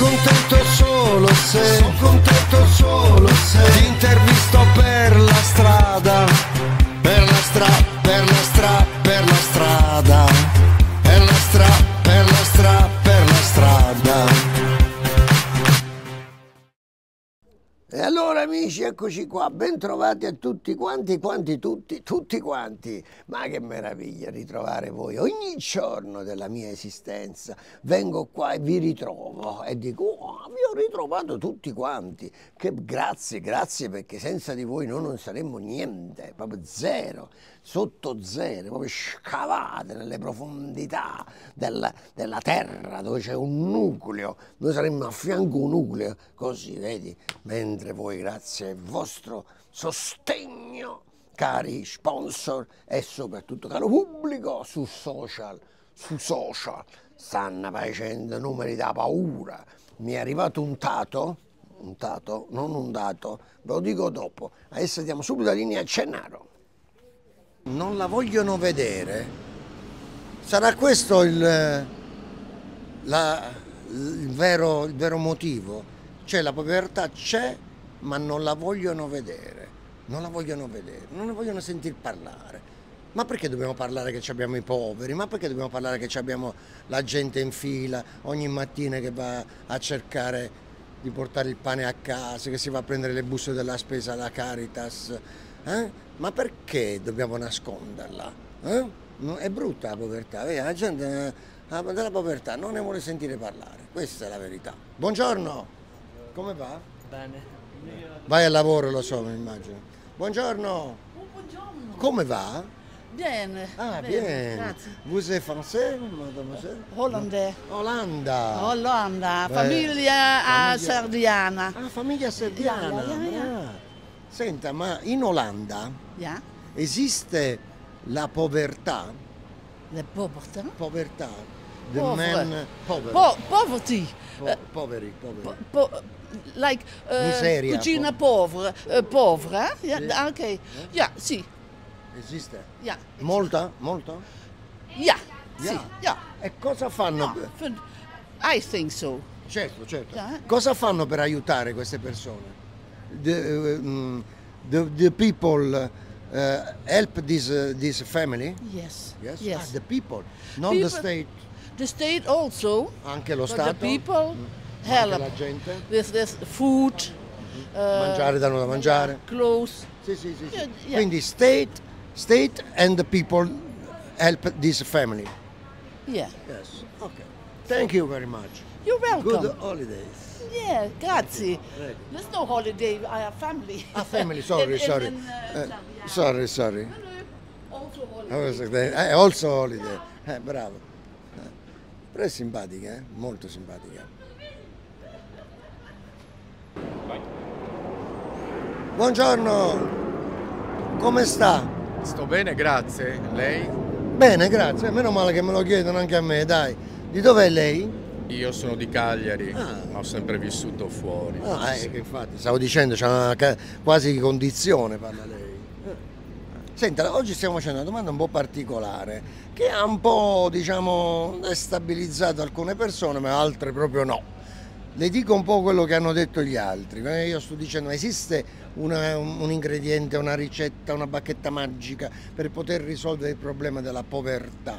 contento solo se Sono contento solo se Ti intervisto per amici, eccoci qua, bentrovati a tutti quanti, quanti tutti, tutti quanti. Ma che meraviglia ritrovare voi. Ogni giorno della mia esistenza vengo qua e vi ritrovo e dico, oh, vi ho ritrovato tutti quanti. Che grazie, grazie perché senza di voi noi non saremmo niente, proprio zero sotto zero, proprio scavate nelle profondità della, della terra dove c'è un nucleo, noi saremmo a fianco un nucleo, così vedi, mentre voi grazie al vostro sostegno, cari sponsor e soprattutto caro pubblico su social, su social, stanno facendo numeri da paura. Mi è arrivato un tato, un tato, non un dato, ve lo dico dopo. Adesso diamo subito la linea a Cennaro non la vogliono vedere. Sarà questo il, la, il, vero, il vero motivo? Cioè la povertà c'è, ma non la vogliono vedere. Non la vogliono vedere, non ne vogliono sentire parlare. Ma perché dobbiamo parlare che abbiamo i poveri? Ma perché dobbiamo parlare che abbiamo la gente in fila ogni mattina che va a cercare di portare il pane a casa, che si va a prendere le buste della spesa alla Caritas? Eh? Ma perché dobbiamo nasconderla? Eh? È brutta la povertà, vedi? la gente eh, della povertà non ne vuole sentire parlare, questa è la verità. Buongiorno, come va? Bene. Vai al lavoro, lo so, mi immagino. Buongiorno. Oh, buongiorno. Come va? Bien. Ah, bien. bien. Grazie. Vous êtes français, mademoiselle? Hollandais. Olanda. Olanda, famiglia, famiglia- sardiana. Ah, famiglia serbiana. Ja, ja, ja. Senta, ma in Olanda Ja, esiste la povertà? de povertà. Povertà. The Povere. man poveri. Po- poverty. Po- Eh, poveri, poveri. po- like eh, Miseria, cucina po- povera. eh, povera, eh? Ja, Sì. ok. Ja, sì. Esiste? Ja. Molta? Molto? Ja, sì. Ja. Ja. E cosa fanno? Ja, vind- I think so. Certo, certo. Ja, eh. Cosa fanno per aiutare queste persone? The, uh, mm, the, the people uh, help this, uh, this family? Yes. Yes? Yes. Ah, the people, not People- the state. The state also, Anche lo Stato? the people anche help la gente? with this food, uh, Mangiare, danno da mangiare? clothes. Sì, sì, sì. sì. Yeah, yeah. Quindi state, state and the people help this family. Yeah. Yes. Okay. Thank you very much. You're welcome. Good holidays. Yeah, grazie. There's no holiday. I have family. Ah, family, sorry, In- in- sorry. in, uh, Eh, sorry, sorry. No, no, Also I holiday. like, eh, also holiday. Eh, bravo. Eh, Però è simpatica, eh? molto simpatica. Buongiorno, come sta? Sto bene, grazie. Lei? Bene, grazie. Meno male che me lo chiedono anche a me, dai. Di dov'è lei? Io sono di Cagliari, Ah. ma ho sempre vissuto fuori. Ah, eh, che infatti, stavo dicendo, c'è una quasi condizione, parla lei. Senta, oggi stiamo facendo una domanda un po' particolare, che ha un po', diciamo, destabilizzato alcune persone, ma altre proprio no. Le dico un po' quello che hanno detto gli altri. Eh, Io sto dicendo, esiste una- un un ingrediente, una ricetta, una bacchetta magica per poter risolvere il problema della povertà?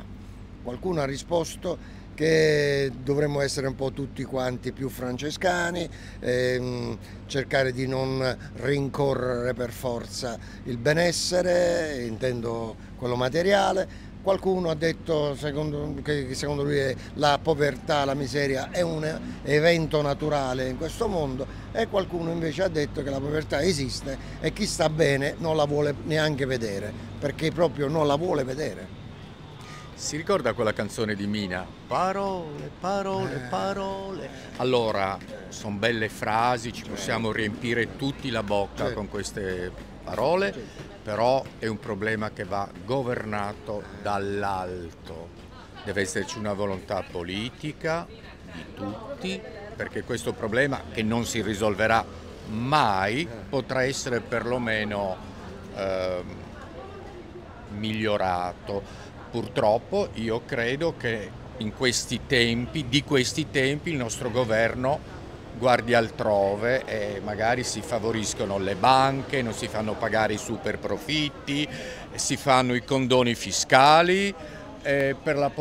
Qualcuno ha risposto che dovremmo essere un po' tutti quanti più francescani, ehm, cercare di non rincorrere per forza il benessere, intendo quello materiale. Qualcuno ha detto secondo, che secondo lui la povertà, la miseria è un evento naturale in questo mondo e qualcuno invece ha detto che la povertà esiste e chi sta bene non la vuole neanche vedere, perché proprio non la vuole vedere. Si ricorda quella canzone di Mina? Parole, parole, Eh. parole. Allora, sono belle frasi, ci possiamo riempire tutti la bocca con queste parole, però è un problema che va governato dall'alto. Deve esserci una volontà politica di tutti, perché questo problema, che non si risolverà mai, potrà essere perlomeno ehm, migliorato. Purtroppo io credo che in questi tempi, di questi tempi, il nostro governo guardi altrove e magari si favoriscono le banche, non si fanno pagare i super profitti, si fanno i condoni fiscali e, la,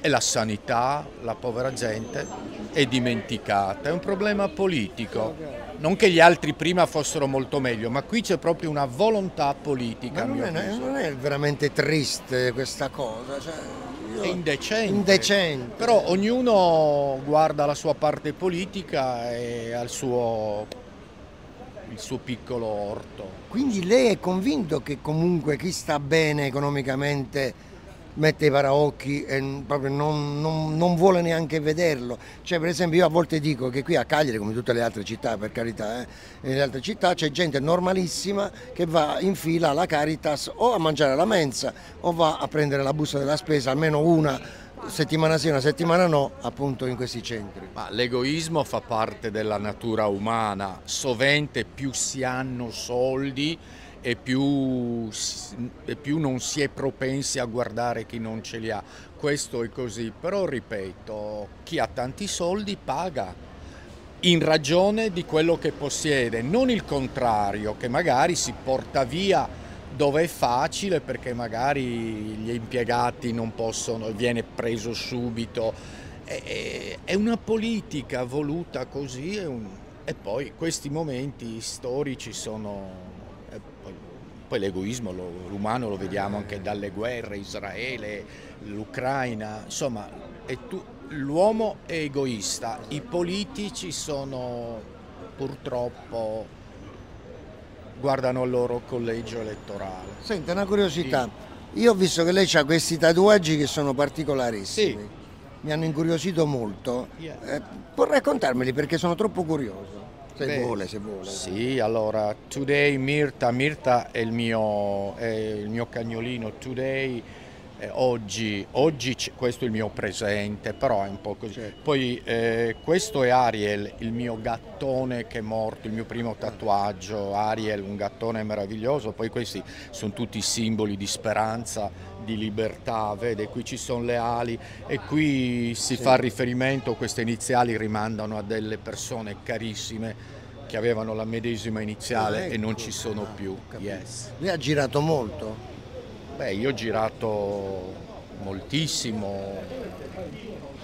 e la sanità, la povera gente è dimenticata. È un problema politico. Non che gli altri prima fossero molto meglio, ma qui c'è proprio una volontà politica. Ma non, è, non è, veramente triste questa cosa. Cioè è indecente. indecente. Però ognuno guarda la sua parte politica e al suo, il suo piccolo orto. Quindi lei è convinto che comunque chi sta bene economicamente mette i paraocchi e proprio non, non, non, vuole neanche vederlo. Cioè, per esempio, io a volte dico che qui a Cagliari, come tutte le altre città, per carità, eh, nelle altre città c'è gente normalissima che va in fila alla Caritas o a mangiare la mensa o va a prendere la busta della spesa, almeno una settimana sì, una settimana no, appunto in questi centri. Ma l'egoismo fa parte della natura umana, sovente più si hanno soldi e più, e più, non si è propensi a guardare chi non ce li ha. Questo è così, però ripeto, chi ha tanti soldi paga in ragione di quello che possiede, non il contrario, che magari si porta via dove è facile perché magari gli impiegati non possono, viene preso subito. È, una politica voluta così e poi questi momenti storici sono poi l'egoismo l'umano lo vediamo anche dalle guerre, Israele, l'Ucraina, insomma l'uomo è egoista, i politici sono purtroppo guardano il loro collegio elettorale. Senta, una curiosità, sì. io ho visto che lei ha questi tatuaggi che sono particolarissimi. Sì. Mi hanno incuriosito molto. Yeah. Eh, può raccontarmeli perché sono troppo curioso. Se Beh, vuole, se vuole. Sì, allora, Today Mirta, Mirta è il mio, è il mio cagnolino, Today, eh, oggi, oggi questo è il mio presente, però è un po' così. Certo. Poi eh, questo è Ariel, il mio gattone che è morto, il mio primo tatuaggio, Ariel, un gattone meraviglioso, poi questi sono tutti simboli di speranza, di libertà, vede qui ci sono le ali e qui si sì. fa riferimento, queste iniziali rimandano a delle persone carissime che avevano la medesima iniziale ecco. e non ci sono più. Yes. Lei ha girato molto? Beh, io ho girato moltissimo.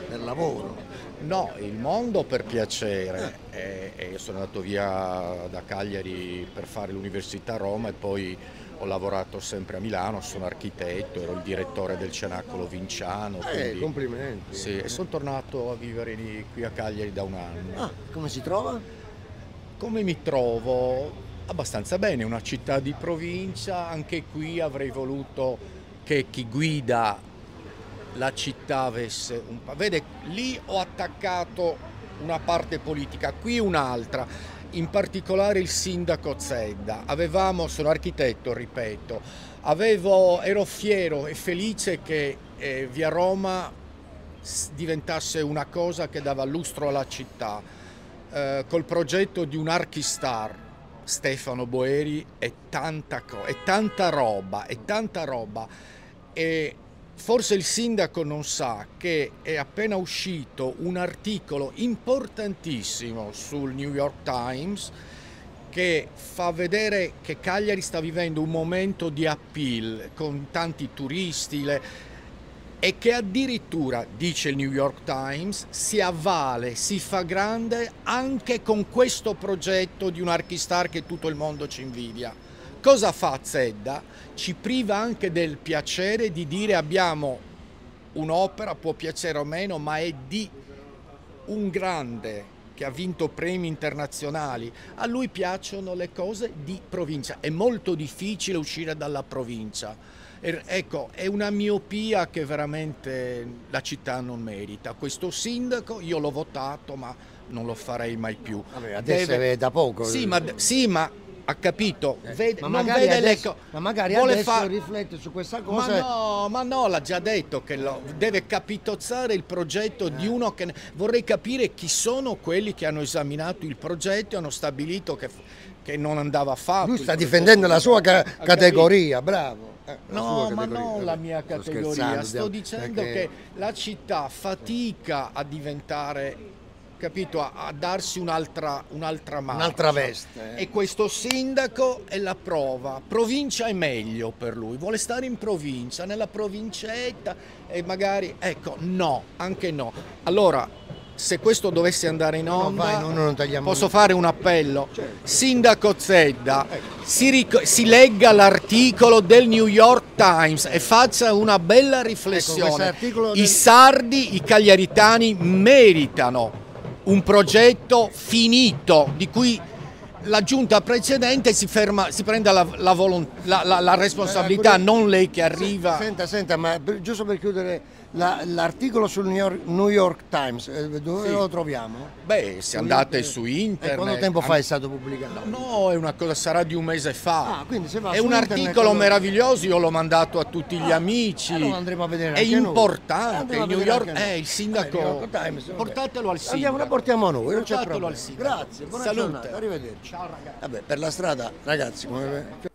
Per lavoro? No, il mondo per piacere. E, e sono andato via da Cagliari per fare l'università a Roma e poi ho lavorato sempre a Milano, sono architetto, ero il direttore del Cenacolo Vinciano. Eh, quindi, complimenti. Sì, e sono tornato a vivere qui a Cagliari da un anno. Ah, come si trova? Come mi trovo? Abbastanza bene, una città di provincia, anche qui avrei voluto che chi guida la città avesse un... Vede, lì ho attaccato una parte politica, qui un'altra in particolare il sindaco Zedda. Avevamo, sono architetto, ripeto, avevo, ero fiero e felice che eh, via Roma diventasse una cosa che dava lustro alla città. Eh, col progetto di un Archistar, Stefano Boeri, è tanta, è tanta roba, è tanta roba. E Forse il sindaco non sa che è appena uscito un articolo importantissimo sul New York Times che fa vedere che Cagliari sta vivendo un momento di appeal con tanti turisti le... e che addirittura, dice il New York Times, si avvale, si fa grande anche con questo progetto di un Archistar che tutto il mondo ci invidia. Cosa fa Zedda? Ci priva anche del piacere di dire abbiamo un'opera, può piacere o meno, ma è di un grande che ha vinto premi internazionali. A lui piacciono le cose di provincia. È molto difficile uscire dalla provincia. Er, ecco, è una miopia che veramente la città non merita. Questo sindaco io l'ho votato, ma non lo farei mai più. Vabbè, adesso Deve... è da poco. Sì, ma, sì, ma ha capito, eh, vede, ma, magari adesso, ma magari vuole adesso far... riflette su questa cosa. Ma no, ma no, l'ha già detto che lo, deve capitozzare il progetto eh. di uno che... Vorrei capire chi sono quelli che hanno esaminato il progetto e hanno stabilito che, che non andava fatto. Lui sta difendendo la sua ca categoria, bravo. Eh, No, ma non la mia categoria, sto dicendo perché- che la città fatica a diventare, capito, a, a darsi un'altra, un'altra marcia. Un'altra veste. eh. E questo sindaco è la prova. Provincia è meglio per lui, vuole stare in provincia, nella provincetta e magari, ecco, no, anche no. Allora, se questo dovesse andare in No, onda, vai, no, no, non posso fare un appello. Certo. Sindaco Zedda, si, ric- si legga l'articolo del New York Times e faccia una bella riflessione. questo articolo I del- sardi, i cagliaritani meritano un progetto finito di cui la giunta precedente si, ferma, si prenda la, la la- la- la responsabilità, Eh, non lei che arriva. Senta, senta, ma giusto per chiudere l'articolo sul New York, New York Times, eh, dove Sì. lo troviamo? Beh, se andate su E internet. quanto tempo fa è stato pubblicato? No, è una cosa, sarà di un mese fa. Ah, quindi se va è un articolo allora- meraviglioso, io l'ho mandato a tutti gli Ah, amici. allora andremo a vedere È importante, il New York è il sindaco. Eh, New York Times, vabbè. Portatelo al sindaco. Andiamo, portiamo noi, non c'è Portatelo al sindaco. Grazie, buona Salute. giornata, arrivederci. Ciao ragazzi. Vabbè, per la strada, ragazzi, come...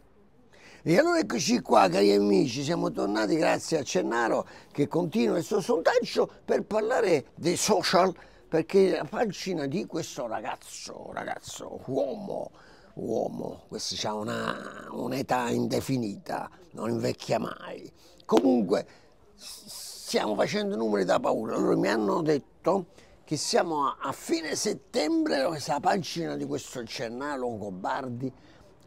E allora eccoci qua, cari amici, siamo tornati grazie a Cennaro che continua il suo sondaggio per parlare dei social, perché la pagina di questo ragazzo, ragazzo, uomo, uomo, questo ha una, un'età indefinita, non invecchia mai. Comunque, stiamo facendo numeri da paura. Allora mi hanno detto che siamo a, a fine settembre, questa pagina di questo Cennaro Longobardi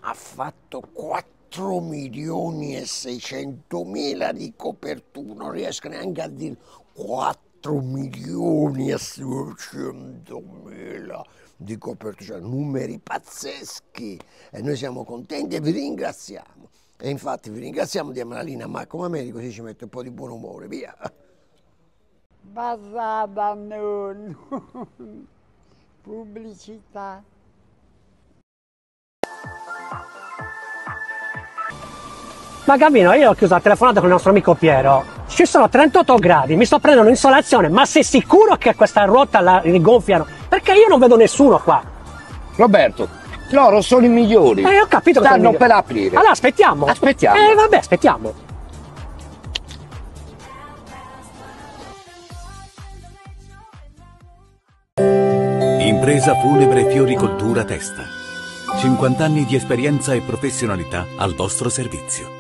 ha fatto 4 milioni e 600 mila di copertura, non riesco neanche a dire 4 milioni e 600 mila di copertura, cioè numeri pazzeschi e noi siamo contenti e vi ringraziamo. E infatti vi ringraziamo, diamo la linea a Marco Mameli così ci mette un po' di buon umore, via. Basata non. Pubblicità. Ma Gavino, io ho chiuso la telefonata con il nostro amico Piero. Ci sono 38 gradi, mi sto prendendo un'insolazione, ma sei sicuro che questa ruota la rigonfiano? Perché io non vedo nessuno qua. Roberto, loro sono i migliori. Ma io ho capito che Stanno sono i per aprire. Allora aspettiamo. Aspettiamo. Eh vabbè, aspettiamo. Impresa Funebre Fioricoltura Testa. 50 anni di esperienza e professionalità al vostro servizio.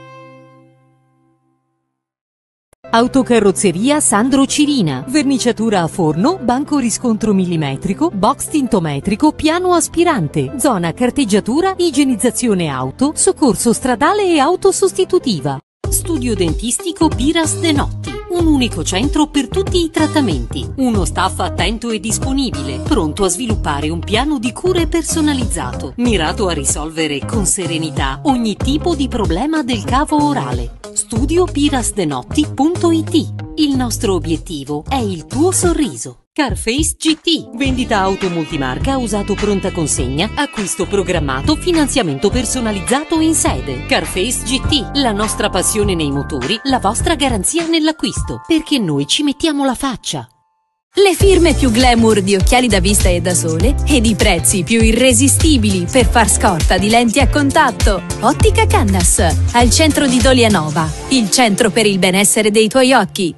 Autocarrozzeria Sandro Cirina. Verniciatura a forno, banco riscontro millimetrico, box tintometrico, piano aspirante, zona carteggiatura, igienizzazione auto, soccorso stradale e auto sostitutiva. Studio dentistico Piras De Notti. Un unico centro per tutti i trattamenti. Uno staff attento e disponibile, pronto a sviluppare un piano di cure personalizzato, mirato a risolvere con serenità ogni tipo di problema del cavo orale. Studiopirasdenotti.it Il nostro obiettivo è il tuo sorriso. Carface GT. Vendita auto multimarca, usato pronta consegna, acquisto programmato, finanziamento personalizzato in sede. Carface GT. La nostra passione nei motori, la vostra garanzia nell'acquisto. Perché noi ci mettiamo la faccia. Le firme più glamour di occhiali da vista e da sole ed i prezzi più irresistibili per far scorta di lenti a contatto. Ottica Cannas, al centro di Dolianova, il centro per il benessere dei tuoi occhi.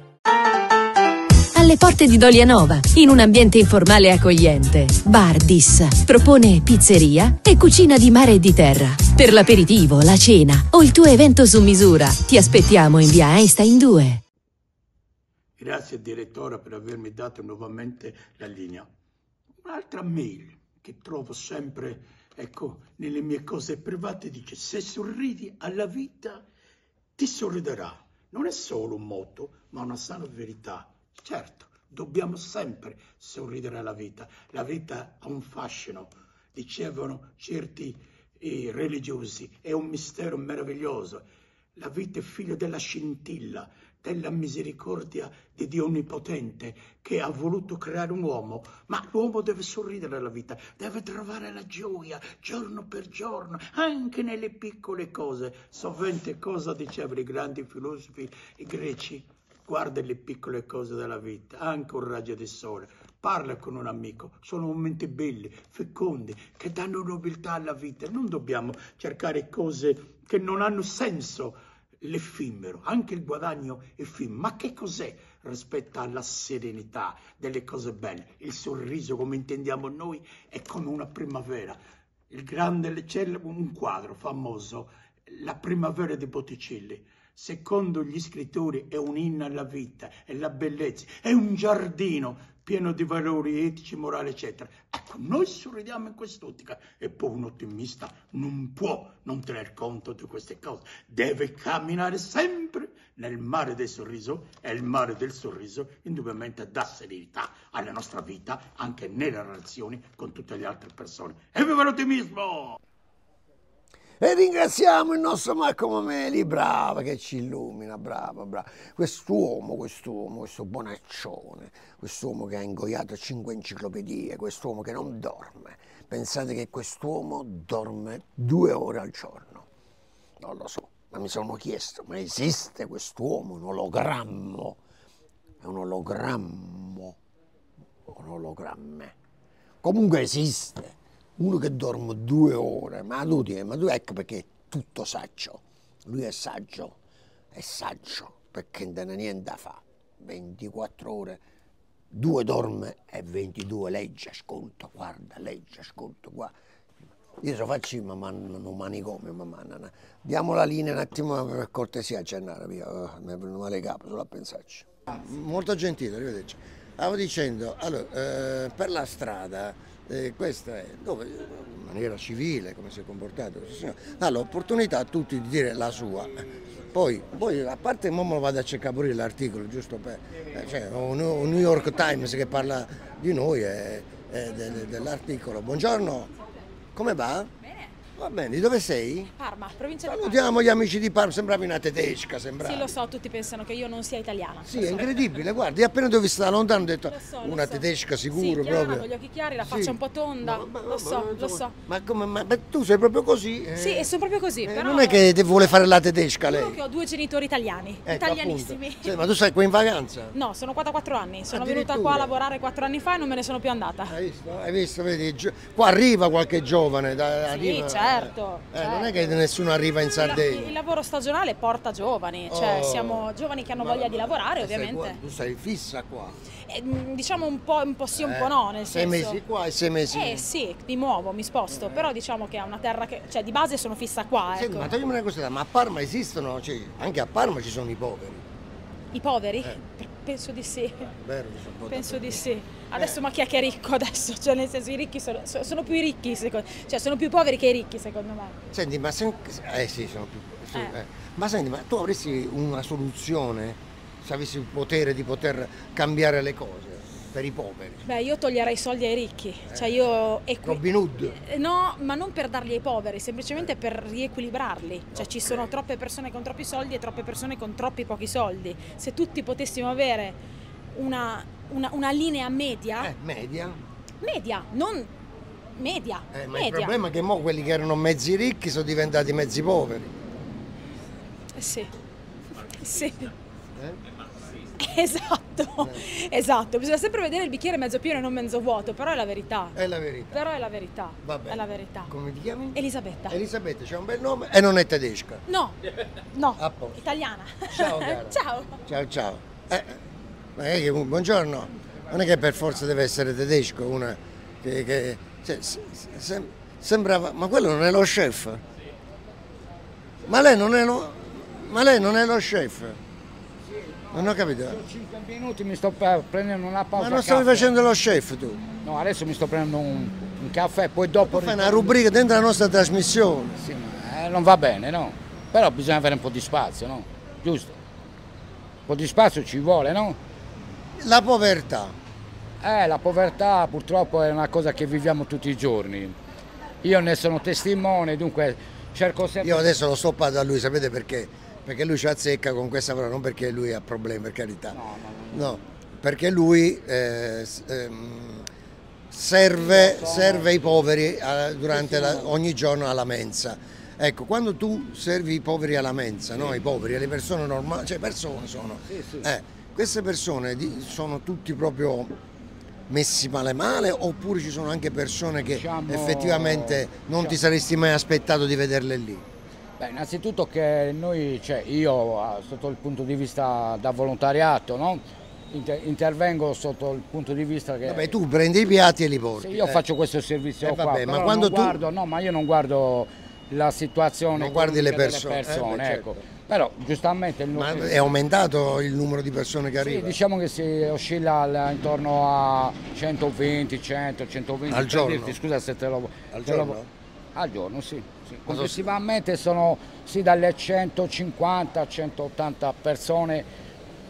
Alle porte di Dolianova, in un ambiente informale e accogliente, Bardis propone pizzeria e cucina di mare e di terra. Per l'aperitivo, la cena o il tuo evento su misura, ti aspettiamo in via Einstein 2. Grazie direttore per avermi dato nuovamente la linea. Un'altra mail che trovo sempre, ecco, nelle mie cose private dice se sorridi alla vita ti sorriderà. Non è solo un motto, ma una sana verità. Certo, dobbiamo sempre sorridere alla vita. La vita ha un fascino, dicevano certi eh, religiosi, è un mistero meraviglioso. La vita è figlio della scintilla, della misericordia di Dio Onnipotente che ha voluto creare un uomo, ma l'uomo deve sorridere alla vita, deve trovare la gioia giorno per giorno, anche nelle piccole cose. Sovente cosa dicevano i grandi filosofi i greci? Guarda le piccole cose della vita, anche un raggio di sole, parla con un amico, sono momenti belli, fecondi, che danno nobiltà alla vita. Non dobbiamo cercare cose che non hanno senso l'effimero, anche il guadagno effimero. Ma che cos'è rispetto alla serenità delle cose belle? Il sorriso, come intendiamo noi, è come una primavera. Il grande, c'è un quadro famoso, La primavera di Botticelli. Secondo gli scrittori è un inno alla vita, è la bellezza, è un giardino pieno di valori etici, morali, eccetera. Ecco, noi sorridiamo in quest'ottica e poi un ottimista non può non tener conto di queste cose, deve camminare sempre nel mare del sorriso e il mare del sorriso indubbiamente dà serenità alla nostra vita anche nelle relazioni con tutte le altre persone. E viva l'ottimismo! E ringraziamo il nostro Marco Mameli, bravo, che ci illumina, bravo, bravo. Quest'uomo, quest'uomo, questo bonaccione, quest'uomo che ha ingoiato cinque enciclopedie, quest'uomo che non dorme. Pensate che quest'uomo dorme due ore al giorno. Non lo so, ma mi sono chiesto, ma esiste quest'uomo, un ologrammo? È un ologrammo, un ologramme. Comunque esiste uno che dorme due ore, ma tu, ma tu ecco perché è tutto saggio. Lui è saggio, è saggio, perché non ha niente da fare. 24 ore, due dorme e 22 legge, ascolta, guarda, legge, ascolta, guarda. Io so faccio ma un manicomio, ma diamo la linea un attimo per cortesia Gennaro, via, oh, mi è venuto male capo solo a pensarci. Molto gentile, arrivederci. Stavo dicendo, allora, eh, per la strada eh, questa è dove, in maniera civile come si è comportato ha l'opportunità a tutti di dire la sua. Poi, poi a parte mo me lo vado a cercare pure l'articolo, giusto per. Eh, cioè, un, New York Times che parla di noi e, e de, dell'articolo. Buongiorno, come va? Va bene, dove sei? Parma, provincia di Parma. Salutiamo gli amici di Parma, sembravi una tedesca, sembravi. Sì, lo so, tutti pensano che io non sia italiana. Sì, è incredibile, guardi, appena dove sta lontano ho detto so, una so. tedesca sicuro sì, chiara, proprio. con gli occhi chiari, la Sì. faccia un po' tonda, Ma- ma- lo so, ma- lo so. Ma, come, ma, tu sei proprio così? eh? Sì, e sono proprio così, Eh, però... Non è che vuole fare la tedesca lei? che ho due genitori italiani, Ecco, italianissimi. Sì, ma tu sei qua in vacanza? No, sono qua da quattro anni, sono venuta qua a lavorare quattro anni fa e non me ne sono più andata. Hai visto? Hai visto? Vedi, qua arriva qualche giovane. Da, Sì, arriva- certo, eh, Non è certo. che nessuno arriva in Il, Sardegna. il lavoro stagionale porta giovani, cioè Oh. siamo giovani che hanno voglia di lavorare ovviamente. qua- tu sei fissa qua. Eh, mh, diciamo un po', un po' sì, un Eh, po' no, nel sei senso... mesi qua e sei mesi Eh sì, mi muovo, mi sposto, però diciamo che è una terra che... cioè di base sono fissa qua, Senti, ecco. ma toglimi una cosa, ma a Parma esistono, cioè, anche a Parma ci sono i poveri. I poveri? Eh. Penso di sì. Vero. Penso di sì. Adesso ma chi è che è ricco adesso? Cioè nel senso i ricchi sono, so- sono più ricchi, secondo cioè sono più poveri che i ricchi secondo me. Senti, ma se... Eh sì, sono più... sì, Eh. eh. Ma senti, ma tu avresti una soluzione se avessi il potere di poter cambiare le cose per i poveri? Beh, io toglierei i soldi ai ricchi, cioè io... Robin Hood? Eh, No, ma non per darli ai poveri, semplicemente per riequilibrarli. Cioè ci sono troppe persone con troppi soldi e troppe persone con troppi pochi soldi. Se tutti potessimo avere una, una- una linea media, Eh, media? media, non media, Eh, ma il media. problema è che mo quelli che erano mezzi ricchi sono diventati mezzi poveri. Eh, Sì, sì. Eh? Esatto, esatto, bisogna sempre vedere il bicchiere mezzo pieno e non mezzo vuoto, però è la verità. È la verità. Però è la verità. Va bene. È la verità. Come ti chiami? Elisabetta. Elisabetta, c'è un bel nome e non è tedesca. No, no, italiana. Ciao, cara. Ciao. Ciao ciao. Eh, ma è che, buongiorno. Non è che per forza deve essere tedesco, una che, che- cioè, se- se- sembrava. Ma quello non è lo chef? Ma lei non è lo. Ma lei non è lo chef? Non ho capito. 5 minuti mi sto prendendo una pausa. Ma non stavi facendo lo chef tu? No, adesso mi sto prendendo un, un caffè, poi dopo... Fai una rubrica dentro la nostra trasmissione. Sì, ma, eh, non va bene, no? Però bisogna avere un po' di spazio, no? Giusto? Un po' di spazio ci vuole, no? La povertà. Eh, la povertà purtroppo è una cosa che viviamo tutti i giorni. Io ne sono testimone, dunque cerco sempre... Io adesso l'ho stoppato a lui, sapete perché? Perché lui ci azzecca con questa parola, non perché lui ha problemi, per carità. No, perché lui eh, ehm, serve, serve i poveri eh, durante la- ogni giorno alla mensa. Ecco, quando tu servi i poveri alla mensa, no? I poveri, le persone normali, cioè persone sono. eh, queste persone sono tutti proprio messi male male oppure ci sono anche persone che Diciamo- effettivamente non ti saresti mai aspettato di vederle lì? Beh, innanzitutto che noi, cioè io ah, sotto il punto di vista da volontariato, no? Inter- intervengo sotto il punto di vista che... Vabbè, tu prendi i piatti e li porti. Sì, io eh. faccio questo servizio Eh, qua, vabbè, ma però quando tu- guardo, no, ma io non guardo la situazione Non guardi le delle persone, eh, beh, ecco. certo. Però giustamente il Ma è aumentato il numero di persone che Sì, arrivano? diciamo che si oscilla intorno a 120, 100, 120 Al giorno? dirti, scusa se te lo Al te lo- giorno? al giorno, sì. Sì. Complessivamente sono sì, dalle 150 a 180 persone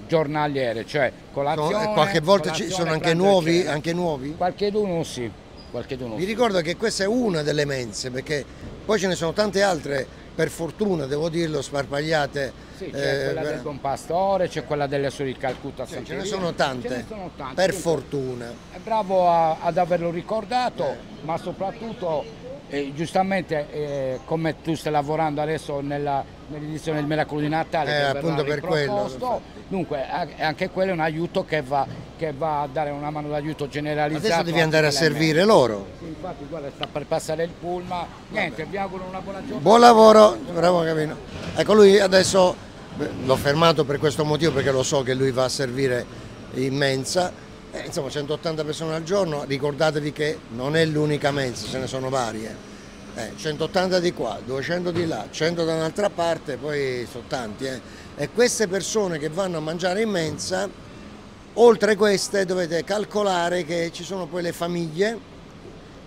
giornaliere, cioè colazione. Sono- qualche volta ci sono anche nuovi, anche nuovi? Qualcheduno sì, qualcheduno Vi sì. ricordo che questa è una delle mense, perché poi ce ne sono tante altre, per fortuna devo dirlo, sparpagliate. Sì, c'è eh, quella del Buon Pastore, c'è quella delle Suore di Calcutta a ce ne sono tante, Ce ne sono tante. per fortuna. È bravo a- ad averlo ricordato, ma soprattutto eh, giustamente eh, come tu stai lavorando adesso nella- nell'edizione del Miracolo di Natale, Eh, appunto per quello, dunque anche quello è un aiuto che va, che va a dare una mano d'aiuto generalizzato. Adesso devi andare a servire loro. Sì, infatti guarda sta per passare il pullman, niente, vi auguro una buona giornata. Buon lavoro, bravo Capino. Ecco, lui adesso l'ho fermato per questo motivo, perché lo so che lui va a servire in mensa. Eh, insomma, 180 persone al giorno, ricordatevi che non è l'unica mensa, ce ne sono varie. Eh, 180 di qua, 200 di là, 100 da un'altra parte, poi sono tanti. eh. E queste persone che vanno a mangiare in mensa, oltre queste dovete calcolare che ci sono poi le famiglie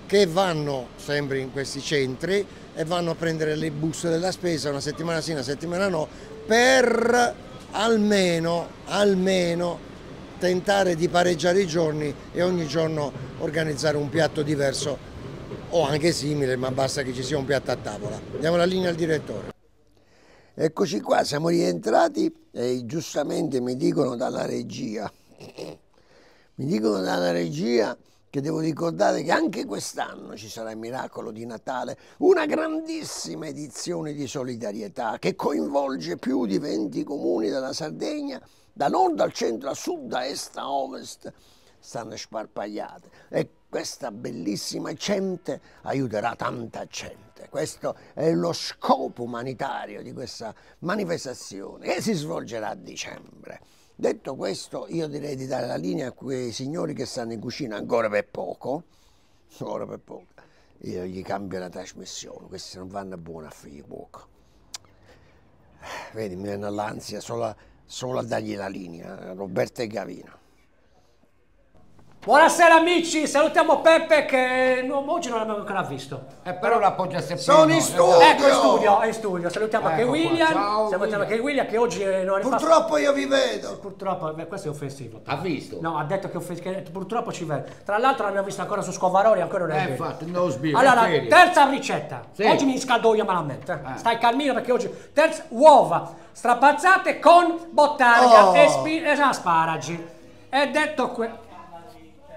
che vanno sempre in questi centri e vanno a prendere le buste della spesa una settimana sì, una settimana no, per almeno, almeno tentare di pareggiare i giorni e ogni giorno organizzare un piatto diverso o anche simile, ma basta che ci sia un piatto a tavola. Diamo la linea al direttore. Eccoci qua, siamo rientrati e giustamente mi dicono dalla regia, mi dicono dalla regia che devo ricordare che anche quest'anno ci sarà il miracolo di Natale, una grandissima edizione di solidarietà che coinvolge più di 20 comuni della Sardegna, da nord al centro, a sud, a est, a ovest, stanno sparpagliate e questa bellissima gente aiuterà tanta gente. Questo è lo scopo umanitario di questa manifestazione che si svolgerà a dicembre. Detto questo, io direi di dare la linea a quei signori che stanno in cucina ancora per poco, ancora per poco. Io gli cambio la trasmissione, questi non vanno buoni a fare cuoco. Vedi, mi viene l'ansia solo, solo a dargli la linea, eh, Roberto e Gavino. Buonasera amici, salutiamo Peppe che no, oggi non l'abbiamo ancora visto. Eh, però l'appoggia sempre Sono in studio! Ecco in studio, è in studio. Salutiamo anche Ecco qua, William. ciao, Salutiamo William. anche William che oggi eh, non è Purtroppo io vi vedo. Purtroppo, beh, questo è offensivo. Ha visto? No, ha detto che, che purtroppo ci vede. Tra l'altro l'abbiamo visto ancora su Scovaroli, ancora non è Eh, vero. infatti, non sbirro, Allora, terza ricetta. Sì. Oggi mi scaldo io malamente. eh. Stai calmino perché oggi terza uova strapazzate con bottarga Oh. e, spi- e asparagi. E detto que...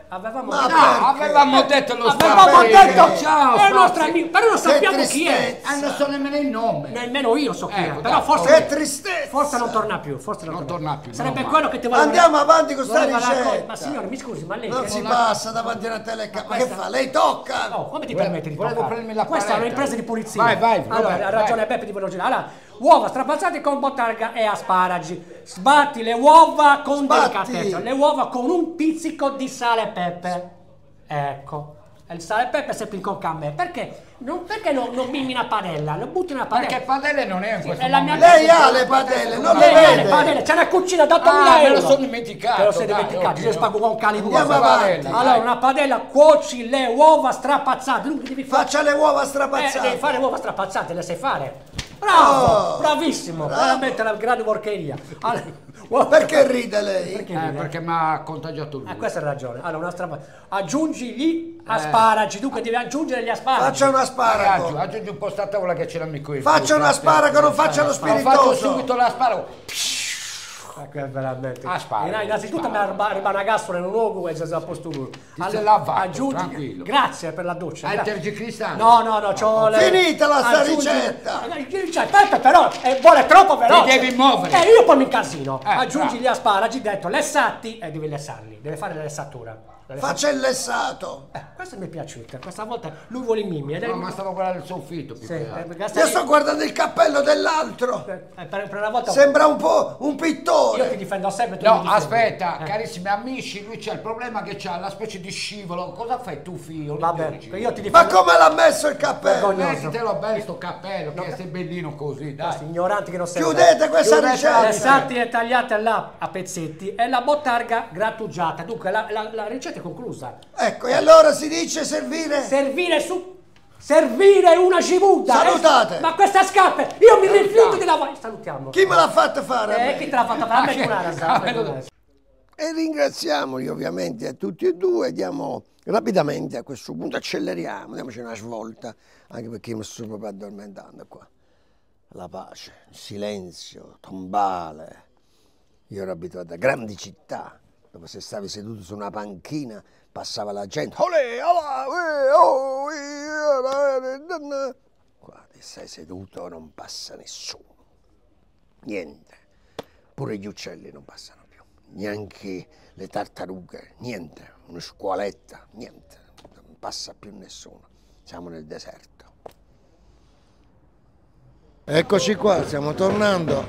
Avevamo Ma detto... No, avevamo detto lo Avevamo detto Ciao, è il nostro spazio. amico, però non sappiamo chi è. Eh, non so nemmeno il nome. Nemmeno io so chi Ecco, è, però dai, forse, Che tristezza! forse non torna più, forse non, Non torna più, Sarebbe meno quello che ti volevo Andiamo avanti con sta voleva ricetta. Ma signore, mi scusi, ma lei Non si passa davanti alla telecamera. Ma che questa- fa? Lei tocca! Oh, come ti Volevo- permetti di volevo toccare? prendermi la Questa è un'impresa di pulizia. Vai, vai, Allora, vai, ha ragione Beppe di girare. Allora, uova strapazzate con bottarga e asparagi. Sbatti le uova con delicatezza. Le uova con un pizzico di sale e pepe. Ecco. Il sale e pepe sempre in cocca a me. Perché? Non, perché non, non mimi una padella? Lo butti nella padella. Perché padelle non è in questo è la mia- momento. Lei ha le padelle, non le Lei ha le vede! padelle, c'è una cucina da 8.000 Ah, me euro. lo sono dimenticato, Te lo sei dai, dimenticato, io spago con calibro. Allora, una padella, cuoci le uova strapazzate. Devi fare... Faccia le uova Eh, strapazzate! devi fare uova strapazzate, le sai fare? Bravo, Oh, bravissimo, bravo. veramente una grande porcheria. Allora, Perché ride lei? Perché Eh, ride? perché mi ha contagiato lui. Ah, questa è ragione. Allora, una strapa... Aggiungi gli asparagi, dunque devi aggiungere gli asparagi. Faccia un asparago! aggiungi un po' sta tavola che c'è l'amico il Faccia un asparago, non faccia lo Ma faccio spiritoso! subito l'asparago. Ecco, è veramente. Asparagi, Inna- Innanzitutto mi asparagi. rimane a gaspolo in un uovo e già a posto lui. lavato, aggiungi... tranquillo. Grazie per la doccia. Hai il grazie. tergicristallo? No, no, no, c'ho le... Finitela sta ricetta! Eh, Cioè, aspetta però, eh, vuole troppo veloce. devi muovere. Eh, io poi mi incasino. Eh, aggiungi bravo. gli asparagi, detto, lessati, e devi lessarli, deve fare la lessatura. Faccia il lessato. Eh, questa mi è piaciuta, questa volta lui vuole i mimmi. ed è- No, ma stavo guardando il soffitto più Sì, eh, questa Io sto guardando il cappello dell'altro. eh, per, per una volta Sembra un po' un io ti pittore. difendo sempre tu No, aspetta, Eh, carissimi amici, lui c'ha il problema che c'ha la specie di scivolo. Cosa fai tu, figlio? Vabbè, io ti Ma difendo. come l'ha messo il cappello? Mettitelo bello sto cappello, che sei bellino così, Questi dai. ignoranti che non servono. Chiudete questa ricetta. Le salti e tagliate là a pezzetti e la bottarga grattugiata. Dunque la, la- la ricetta è conclusa. Ecco, e allora si dice servire? Servire su. Servire una civuta! Salutate. Eh, ma queste scarpe! Io mi rifiuto di lavare! Salutiamo! Chi me l'ha fatta fare? Eh, chi te l'ha fatta fare? A me Ah, Giunara, che- sa, a ah. E ringraziamoli ovviamente a tutti e due, diamo rapidamente a questo punto, acceleriamo, diamoci una svolta, anche perché mi sto proprio addormentando qua. La pace, il silenzio, tombale. Io ero abituato a grandi città, dove se stavi seduto su una panchina passava la gente. Olè, olà. Qua ti stai seduto non passa nessuno. Niente. Pure gli uccelli non passano più, neanche le tartarughe, niente, una squaletta, niente, non passa più nessuno. Siamo nel deserto. Eccoci qua, stiamo tornando.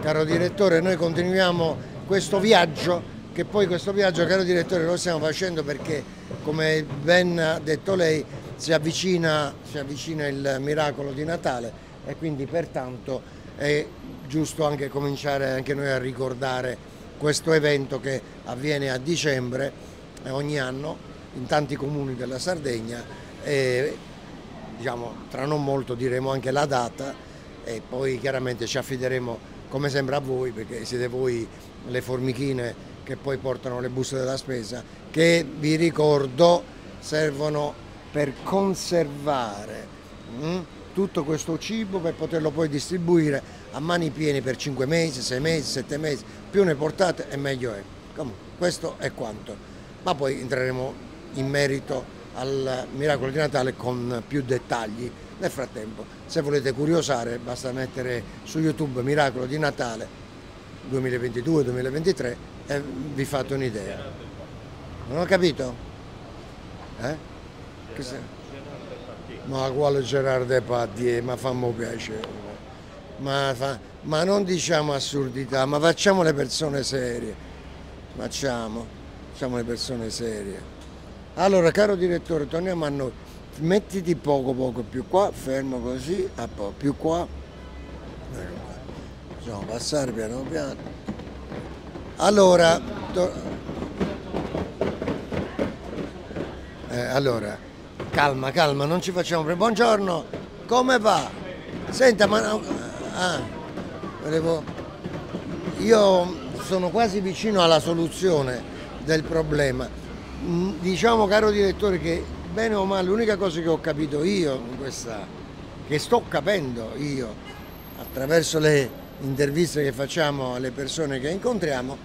Caro direttore, noi continuiamo questo viaggio, che poi questo viaggio, caro direttore, lo stiamo facendo perché, come ben ha detto lei, si avvicina, si avvicina il miracolo di Natale e quindi pertanto è giusto anche cominciare anche noi a ricordare questo evento che avviene a dicembre eh, ogni anno in tanti comuni della Sardegna e diciamo, tra non molto diremo anche la data e poi chiaramente ci affideremo come sempre a voi perché siete voi le formichine che poi portano le buste della spesa che vi ricordo servono per conservare mm, tutto questo cibo per poterlo poi distribuire a mani piene per 5 mesi, 6 mesi, 7 mesi, più ne portate e meglio è. Comunque, questo è quanto, ma poi entreremo in merito al miracolo di Natale con più dettagli. Nel frattempo, se volete curiosare, basta mettere su YouTube Miracolo di Natale 2022-2023 e vi fate un'idea. Non ho capito? Eh? Ma quale Gerard Depardieu? Ma fammi piacere. Ma, fa- ma non diciamo assurdità, ma facciamo le persone serie. Facciamo, facciamo le persone serie. Allora, caro direttore, torniamo a noi. Mettiti poco poco più qua, fermo così, più qua. Ecco qua. Facciamo passare piano piano. Allora, eh, allora, calma, calma, non ci facciamo pre- Buongiorno, come va? Senta, ma no- ah, volevo- io sono quasi vicino alla soluzione del problema. Mm, Diciamo, caro direttore, che bene o male, l'unica cosa che ho capito io in questa, che sto capendo io attraverso le interviste che facciamo alle persone che incontriamo,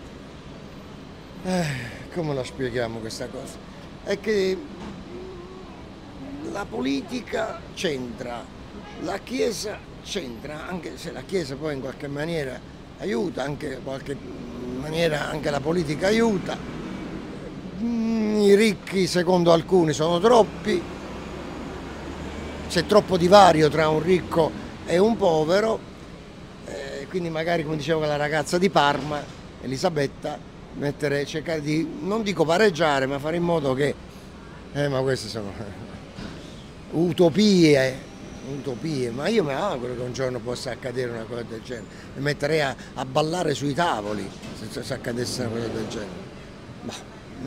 eh, come la spieghiamo questa cosa? È che la politica c'entra, la Chiesa c'entra, anche se la Chiesa poi in qualche maniera aiuta, anche in qualche maniera anche la politica aiuta. Mm, I ricchi secondo alcuni sono troppi, c'è troppo divario tra un ricco e un povero, quindi magari come diceva la ragazza di Parma, Elisabetta, mettere, cercare di, non dico pareggiare, ma fare in modo che, eh, ma queste sono utopie, utopie, ma io mi auguro che un giorno possa accadere una cosa del genere, mi metterei a, a ballare sui tavoli se, se accadesse una cosa del genere. Ma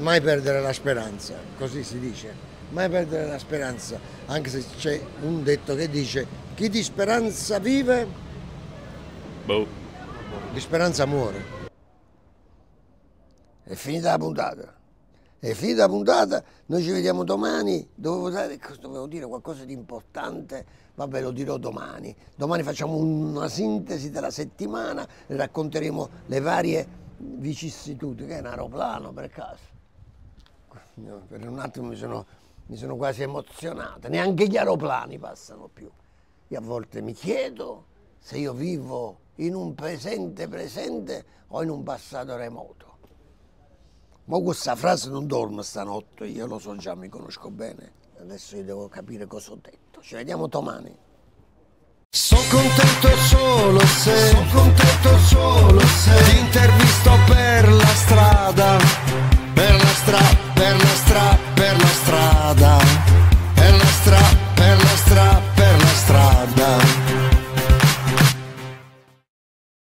mai perdere la speranza, così si dice, mai perdere la speranza, anche se c'è un detto che dice chi di speranza vive, di speranza muore. È finita la puntata. È finita la puntata, noi ci vediamo domani, dovevo, dare- dovevo dire qualcosa di importante, vabbè lo dirò domani. Domani facciamo una sintesi della settimana e racconteremo le varie vicissitudini, che è un aeroplano per caso. Per un attimo mi sono, mi sono quasi emozionato, neanche gli aeroplani passano più. Io a volte mi chiedo se io vivo in un presente presente o in un passato remoto. Ma questa frase non dormo stanotte, io lo so già, mi conosco bene. Adesso io devo capire cosa ho detto. Ci vediamo domani. Sono contento solo se, sono contento solo se intervisto per la strada, per la strada, per la strada, per la strada.